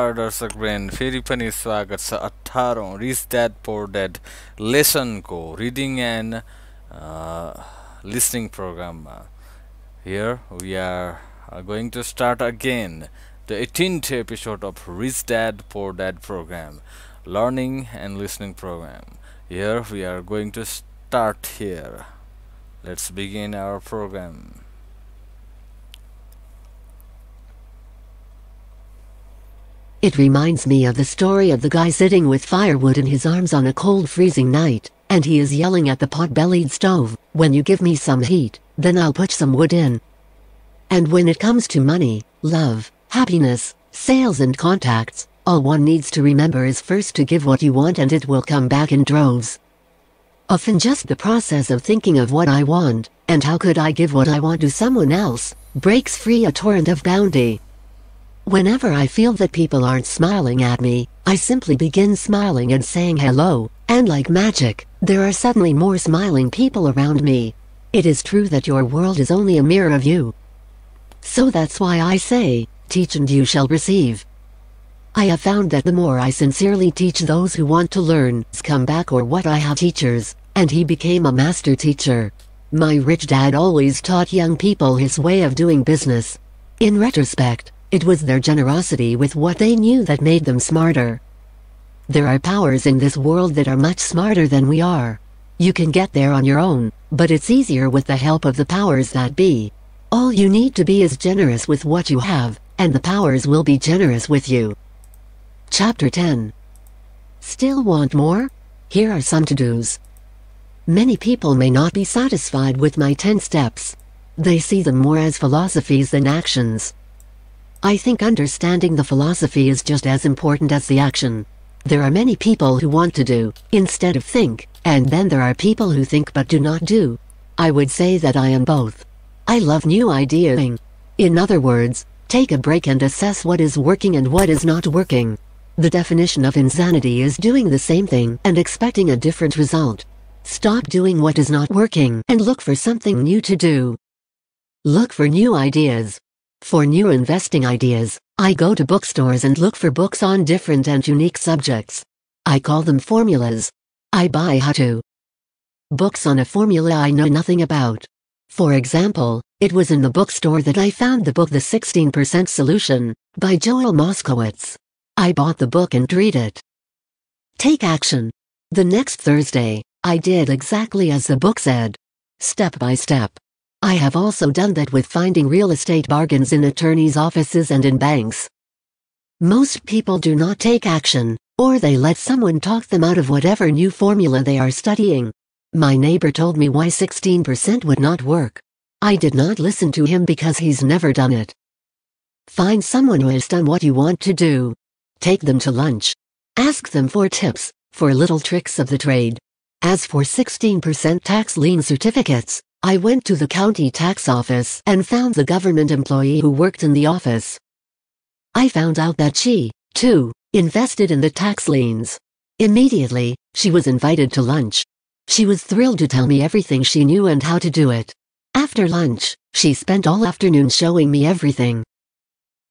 दर्शकवृन्द फेरि पनि स्वागत छ अठारौँ rich dad pour dad लेसनको reading and listening प्रोग्राममा here we are going to start again the eighteenth episode of rich dad pour dad programme learning and listening programme here we are going to start here let's begin our programme It reminds me of the story of the guy sitting with firewood in his arms on a cold freezing night, and he is yelling at the pot-bellied stove, when you give me some heat, then I'll put some wood in. And when it comes to money, love, happiness, sales and contacts, all one needs to remember is first to give what you want and it will come back in droves. Often just the process of thinking of what I want, and how could I give what I want to someone else, breaks free a torrent of bounty. Whenever I feel that people aren't smiling at me, I simply begin smiling and saying hello, and like magic, there are suddenly more smiling people around me. It is true that your world is only a mirror of you. So that's why I say, teach and you shall receive. I have found that the more I sincerely teach those who want to learn, come back or what I have teachers, and he became a master teacher. My rich dad always taught young people his way of doing business. In retrospect, it was their generosity with what they knew that made them smarter. There are powers in this world that are much smarter than we are. You can get there on your own, but it's easier with the help of the powers that be. All you need to be is generous with what you have, and the powers will be generous with you. Chapter 10 Still want more? Here are some to-dos. Many people may not be satisfied with my 10 steps. They see them more as philosophies than actions. I think understanding the philosophy is just as important as the action. There are many people who want to do, instead of think, and then there are people who think but do not do. I would say that I am both. I love new ideaing. In other words, take a break and assess what is working and what is not working. The definition of insanity is doing the same thing and expecting a different result. Stop doing what is not working and look for something new to do. Look for new ideas. For new investing ideas, I go to bookstores and look for books on different and unique subjects. I call them formulas. I buy how to. Books on a formula I know nothing about. For example, it was in the bookstore that I found the book The 16% Solution, by Joel Moskowitz. I bought the book and read it. Take action. The next Thursday, I did exactly as the book said. Step by step. I have also done that with finding real estate bargains in attorneys' offices and in banks. Most people do not take action, or they let someone talk them out of whatever new formula they are studying. My neighbor told me why 16% would not work. I did not listen to him because he's never done it. Find someone who has done what you want to do. Take them to lunch. Ask them for tips, for little tricks of the trade. As for 16% tax lien certificates, I went to the county tax office and found the government employee who worked in the office. I found out that she, too, invested in the tax liens. Immediately, she was invited to lunch. She was thrilled to tell me everything she knew and how to do it. After lunch, she spent all afternoon showing me everything.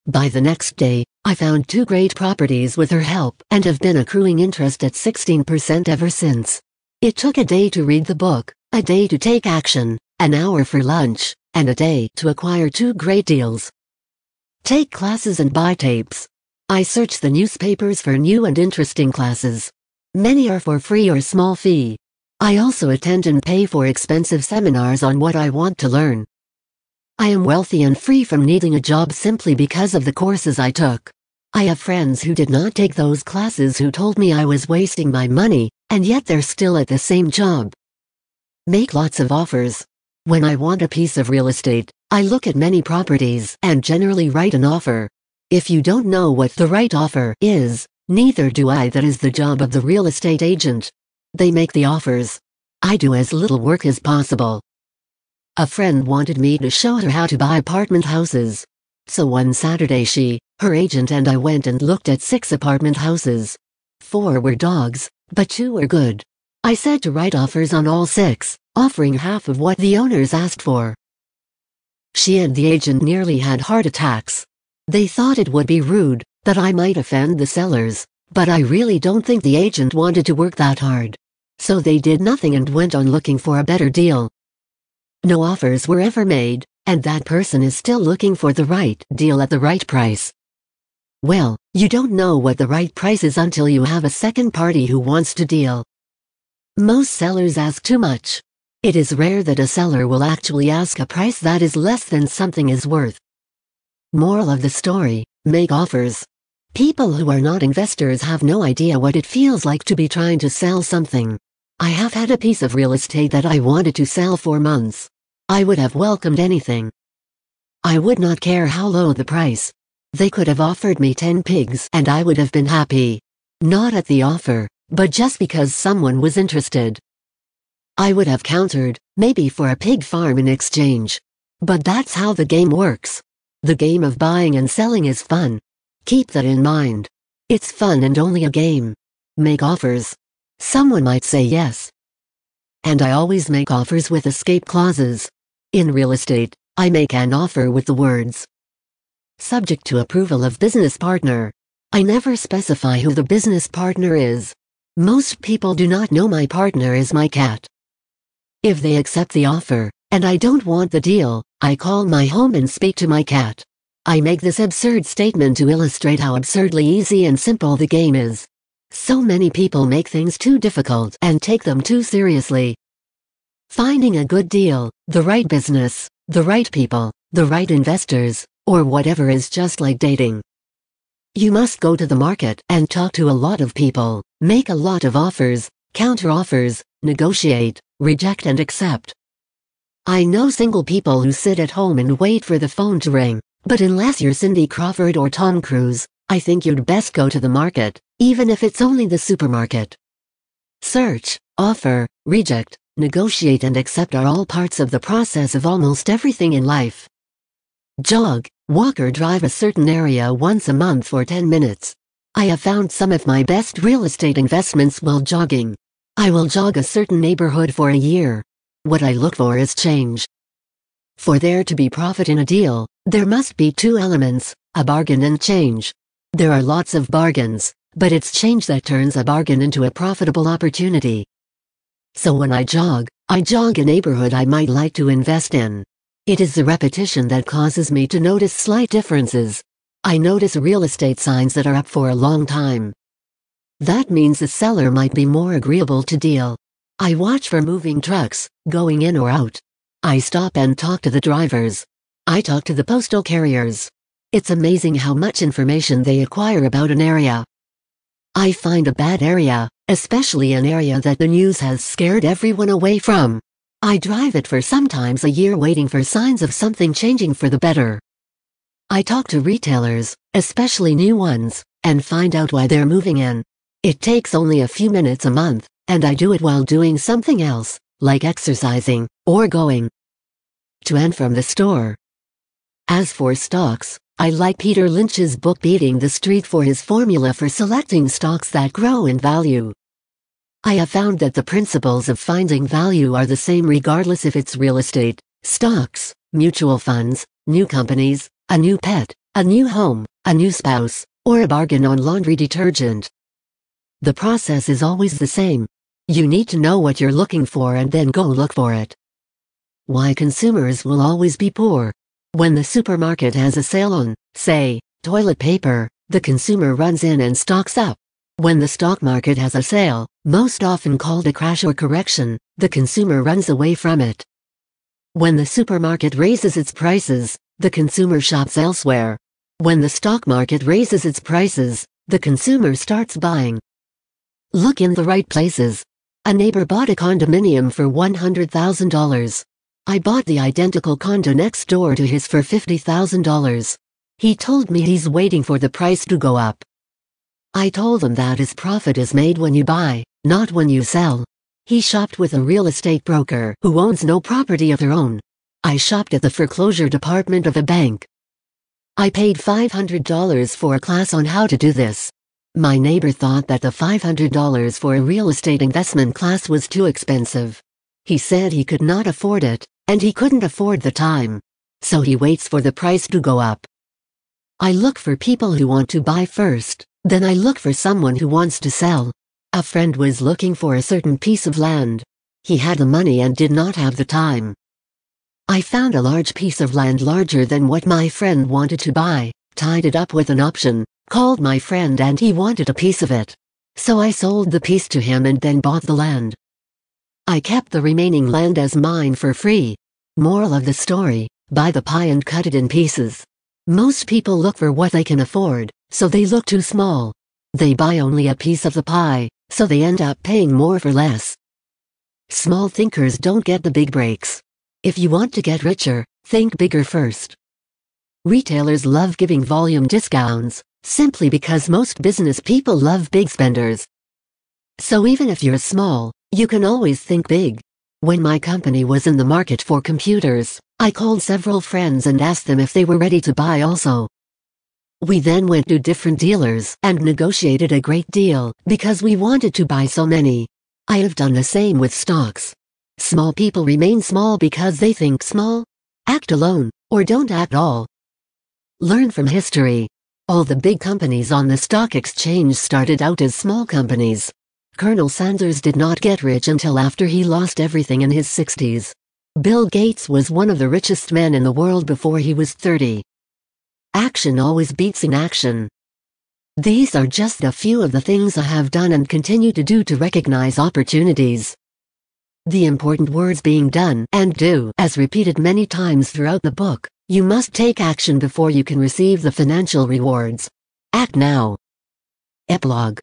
By the next day, I found two great properties with her help and have been accruing interest at 16% ever since. It took a day to read the book, a day to take action, an hour for lunch, and a day to acquire two great deals. Take classes and buy tapes. I search the newspapers for new and interesting classes. Many are for free or small fee. I also attend and pay for expensive seminars on what I want to learn. I am wealthy and free from needing a job simply because of the courses I took. I have friends who did not take those classes who told me I was wasting my money, and yet they're still at the same job. Make lots of offers. When I want a piece of real estate, I look at many properties and generally write an offer. If you don't know what the right offer is, neither do I. That is the job of the real estate agent. They make the offers. I do as little work as possible. A friend wanted me to show her how to buy apartment houses. So one Saturday she, her agent and I went and looked at six apartment houses. Four were dogs, but two were good. I said to write offers on all six, offering half of what the owners asked for. She and the agent nearly had heart attacks. They thought it would be rude, that I might offend the sellers, but I really don't think the agent wanted to work that hard. So they did nothing and went on looking for a better deal. No offers were ever made, and that person is still looking for the right deal at the right price. Well, you don't know what the right price is until you have a second party who wants to deal. Most sellers ask too much. It is rare that a seller will actually ask a price that is less than something is worth. Moral of the story, make offers. People who are not investors have no idea what it feels like to be trying to sell something. I have had a piece of real estate that I wanted to sell for months. I would have welcomed anything. I would not care how low the price. They could have offered me 10 pigs and I would have been happy. Not at the offer, but just because someone was interested. I would have countered, maybe for a pig farm in exchange. But that's how the game works. The game of buying and selling is fun. Keep that in mind. It's fun and only a game. Make offers. Someone might say yes. And I always make offers with escape clauses. In real estate, I make an offer with the words. Subject to approval of business partner. I never specify who the business partner is. Most people do not know my partner is my cat. If they accept the offer, and I don't want the deal, I call my home and speak to my cat. I make this absurd statement to illustrate how absurdly easy and simple the game is. So many people make things too difficult and take them too seriously. Finding a good deal, the right business, the right people, the right investors, or whatever is just like dating. You must go to the market and talk to a lot of people, make a lot of offers, counter offers, negotiate, reject and accept. I know single people who sit at home and wait for the phone to ring, but unless you're Cindy Crawford or Tom Cruise, I think you'd best go to the market, even if it's only the supermarket. Search, offer, reject, negotiate and accept are all parts of the process of almost everything in life. Jog, walk or drive a certain area once a month for 10 minutes. I have found some of my best real estate investments while jogging. I will jog a certain neighborhood for a year. What I look for is change. For there to be profit in a deal, there must be two elements, a bargain and change. There are lots of bargains, but it's change that turns a bargain into a profitable opportunity. So when I jog, I jog a neighborhood I might like to invest in. It is the repetition that causes me to notice slight differences. I notice real estate signs that are up for a long time. That means the seller might be more agreeable to deal. I watch for moving trucks, going in or out. I stop and talk to the drivers. I talk to the postal carriers. It's amazing how much information they acquire about an area. I find a bad area, especially an area that the news has scared everyone away from. I drive it for sometimes a year waiting for signs of something changing for the better. I talk to retailers, especially new ones, and find out why they're moving in. It takes only a few minutes a month, and I do it while doing something else, like exercising, or going to and from the store. As for stocks, I like Peter Lynch's book Beating the Street for his formula for selecting stocks that grow in value. I have found that the principles of finding value are the same regardless if it's real estate, stocks, mutual funds, new companies, a new pet, a new home, a new spouse, or a bargain on laundry detergent. The process is always the same. You need to know what you're looking for and then go look for it. Why consumers will always be poor. When the supermarket has a sale on, say, toilet paper, the consumer runs in and stocks up. When the stock market has a sale, most often called a crash or correction, the consumer runs away from it. When the supermarket raises its prices, the consumer shops elsewhere. When the stock market raises its prices, the consumer starts buying. Look in the right places. A neighbor bought a condominium for $100,000. I bought the identical condo next door to his for $50,000. He told me he's waiting for the price to go up. I told him that his profit is made when you buy, not when you sell. He shopped with a real estate broker who owns no property of their own. I shopped at the foreclosure department of a bank. I paid $500 for a class on how to do this. My neighbor thought that the $500 for a real estate investment class was too expensive. He said he could not afford it, and he couldn't afford the time. So he waits for the price to go up. I look for people who want to buy first, then I look for someone who wants to sell. A friend was looking for a certain piece of land. He had the money and did not have the time. I found a large piece of land larger than what my friend wanted to buy, tied it up with an option, called my friend and he wanted a piece of it. So I sold the piece to him and then bought the land. I kept the remaining land as mine for free. Moral of the story, buy the pie and cut it in pieces. Most people look for what they can afford, so they look too small. They buy only a piece of the pie, so they end up paying more for less. Small thinkers don't get the big breaks. If you want to get richer, think bigger first. Retailers love giving volume discounts, simply because most business people love big spenders. So even if you're small, you can always think big. When my company was in the market for computers, I called several friends and asked them if they were ready to buy also. We then went to different dealers and negotiated a great deal because we wanted to buy so many. I have done the same with stocks. Small people remain small because they think small. Act alone, or don't act at all. Learn from history. All the big companies on the stock exchange started out as small companies. Colonel Sanders did not get rich until after he lost everything in his 60s. Bill Gates was one of the richest men in the world before he was 30. Action always beats inaction. These are just a few of the things I have done and continue to do to recognize opportunities. The important words being done and do as repeated many times throughout the book, you must take action before you can receive the financial rewards. Act now. Epilogue.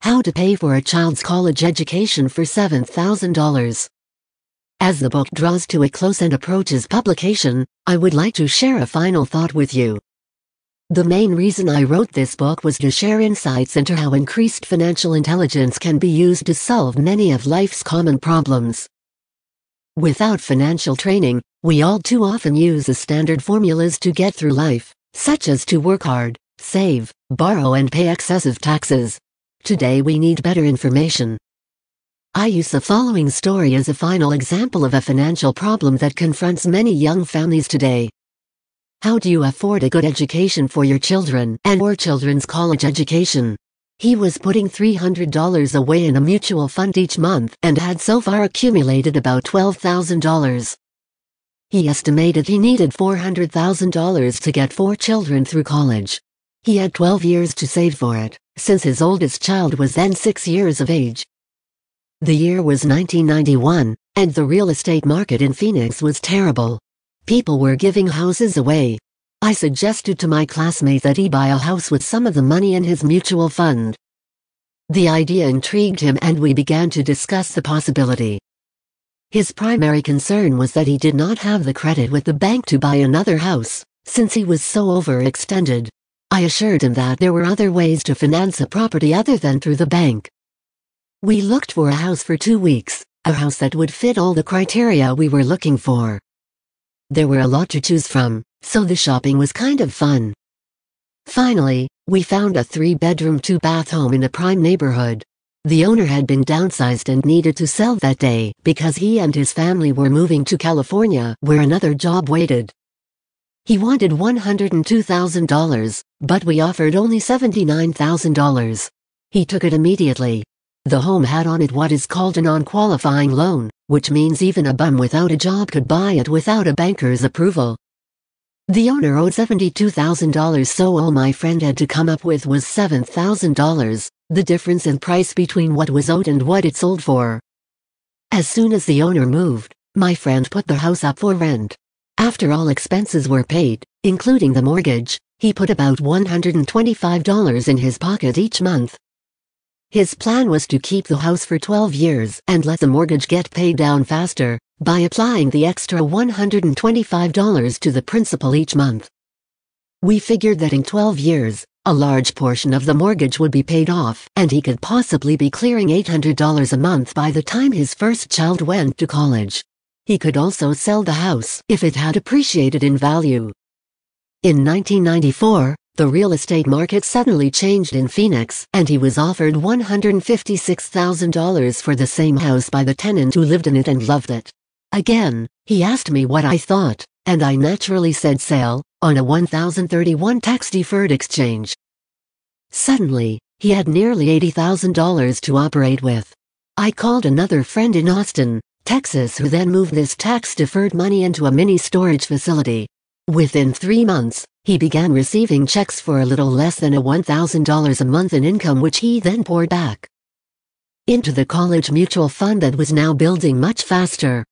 How to pay for a child's college education for $7,000. As the book draws to a close and approaches publication, I would like to share a final thought with you. The main reason I wrote this book was to share insights into how increased financial intelligence can be used to solve many of life's common problems. Without financial training, we all too often use the standard formulas to get through life, such as to work hard, save, borrow and pay excessive taxes. Today we need better information. I use the following story as a final example of a financial problem that confronts many young families today. How do you afford a good education for your children and or children's college education? He was putting $300 away in a mutual fund each month and had so far accumulated about $12,000. He estimated he needed $400,000 to get four children through college. He had 12 years to save for it, since his oldest child was then 6 years of age. The year was 1991, and the real estate market in Phoenix was terrible. People were giving houses away. I suggested to my classmate that he buy a house with some of the money in his mutual fund. The idea intrigued him and we began to discuss the possibility. His primary concern was that he did not have the credit with the bank to buy another house, since he was so overextended. I assured him that there were other ways to finance a property other than through the bank. We looked for a house for two weeks, a house that would fit all the criteria we were looking for. There were a lot to choose from, so the shopping was kind of fun. Finally, we found a three-bedroom two-bath home in a prime neighborhood. The owner had been downsized and needed to sell that day because he and his family were moving to California where another job waited. He wanted $102,000, but we offered only $79,000. He took it immediately. The home had on it what is called a non-qualifying loan, which means even a bum without a job could buy it without a banker's approval. The owner owed $72,000 so all my friend had to come up with was $7,000, the difference in price between what was owed and what it sold for. As soon as the owner moved, my friend put the house up for rent. After all expenses were paid, including the mortgage, he put about $125 in his pocket each month. His plan was to keep the house for 12 years and let the mortgage get paid down faster by applying the extra $125 to the principal each month. We figured that in 12 years, a large portion of the mortgage would be paid off and he could possibly be clearing $800 a month by the time his first child went to college. He could also sell the house if it had appreciated in value. In 1994, the real estate market suddenly changed in Phoenix, and he was offered $156,000 for the same house by the tenant who lived in it and loved it. Again, he asked me what I thought, and I naturally said sale, on a 1031 tax deferred exchange. Suddenly, he had nearly $80,000 to operate with. I called another friend in Austin, Texas who then moved this tax deferred money into a mini storage facility. Within three months, he began receiving checks for a little less than a $1,000 a month in income which he then poured back into the college mutual fund that was now building much faster.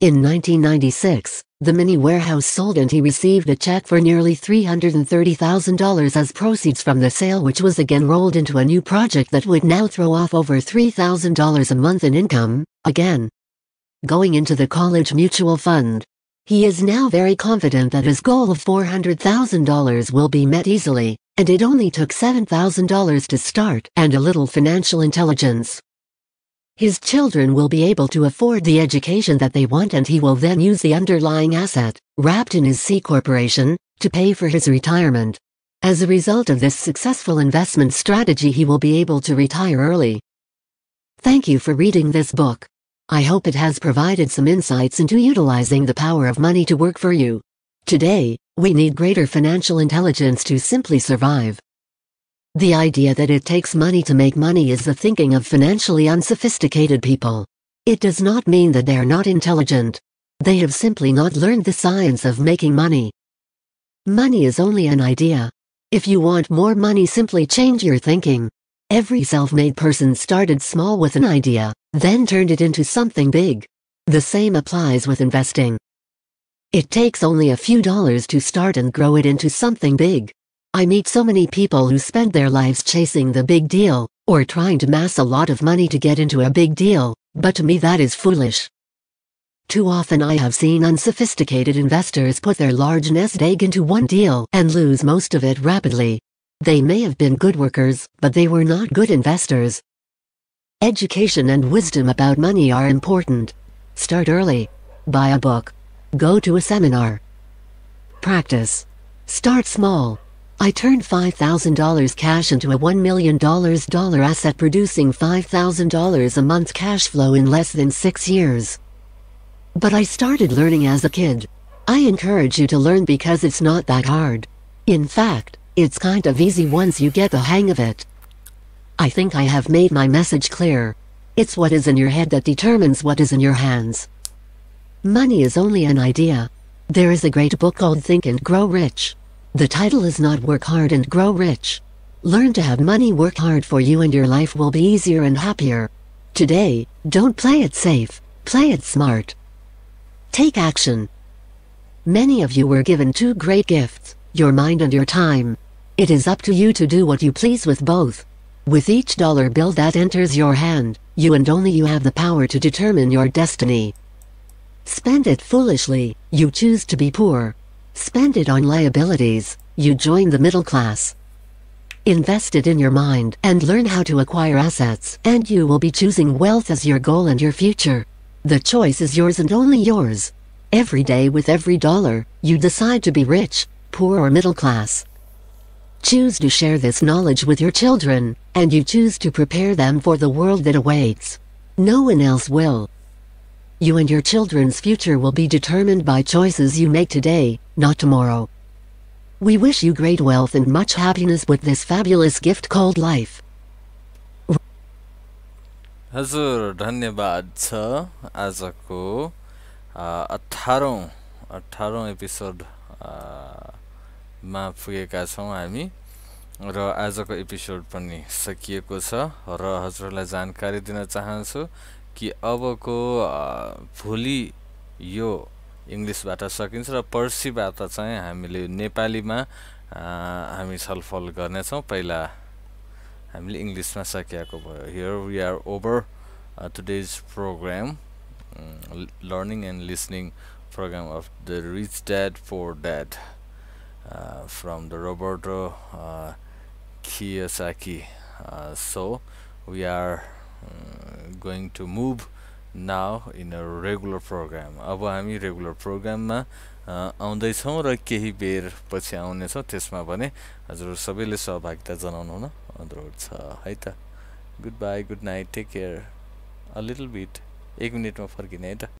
In 1996, the mini warehouse sold and he received a check for nearly $330,000 as proceeds from the sale which was again rolled into a new project that would now throw off over $3,000 a month in income, again. Going into the college mutual fund, he is now very confident that his goal of $400,000 will be met easily, and it only took $7,000 to start and a little financial intelligence. His children will be able to afford the education that they want and he will then use the underlying asset, wrapped in his C corporation, to pay for his retirement. As a result of this successful investment strategy he will be able to retire early. Thank you for reading this book. I hope it has provided some insights into utilizing the power of money to work for you. Today, we need greater financial intelligence to simply survive. The idea that it takes money to make money is the thinking of financially unsophisticated people. It does not mean that they are not intelligent. They have simply not learned the science of making money. Money is only an idea. If you want more money simply change your thinking. Every self-made person started small with an idea, then turned it into something big. The same applies with investing. It takes only a few dollars to start and grow it into something big. I meet so many people who spend their lives chasing the big deal, or trying to mass a lot of money to get into a big deal, but to me that is foolish. Too often I have seen unsophisticated investors put their large nest egg into one deal and lose most of it rapidly. They may have been good workers, but they were not good investors. Education and wisdom about money are important. Start early. Buy a book. Go to a seminar. Practice. Start small. I turned $5,000 cash into a $1 million asset producing $5,000 a month cash flow in less than six years. But I started learning as a kid. I encourage you to learn because it's not that hard. In fact, it's kind of easy once you get the hang of it. I think I have made my message clear. It's what is in your head that determines what is in your hands. Money is only an idea. There is a great book called Think and Grow Rich. The title is not Work Hard and Grow Rich. Learn to have money work hard for you and your life will be easier and happier. Today, don't play it safe, play it smart. Take action. Many of you were given two great gifts, your mind and your time. It is up to you to do what you please with both. With each dollar bill that enters your hand, you and only you have the power to determine your destiny. Spend it foolishly, you choose to be poor. Spend it on liabilities, you join the middle class. Invest it in your mind and learn how to acquire assets, and you will be choosing wealth as your goal and your future. The choice is yours and only yours. Every day with every dollar, you decide to be rich, poor or middle class Choose to share this knowledge with your children, and you choose to prepare them for the world that awaits. No one else will. You and your children's future will be determined by choices you make today, not tomorrow. We wish you great wealth and much happiness with this fabulous gift called life. हजुर धन्यवाद छ आजको अठारौँ अठारौँ episode मा पुगेका छौँ हामी। र आजको episode पनि सकिएको छ र हजुरहरूलाई जानकारी दिन चाहन्छु कि अबको भोलि यो इङ्ग्लिसबाट सकिन्छ र पर्सिबाट चाहिँ हामीले नेपालीमा हामी छलफल गर्नेछौँ। पहिला हामीले इङ्ग्लिसमा सकिएको भयो। Here we are over today's program learning and listening program of the rich dad poor dad from the Roberto uh, Kiyosaki. Uh, so we are uh, going to move now in a regular program. अब हामी regular प्रोग्राममा आउँदैछौँ र केही बेर पछि आउनेछौँ त्यसमा भने हजुर सबैले सहभागिता जनाउनु हुन अनुरोध छ है त goodbye good night take care a little bit एक मिनटमा फर्किने है त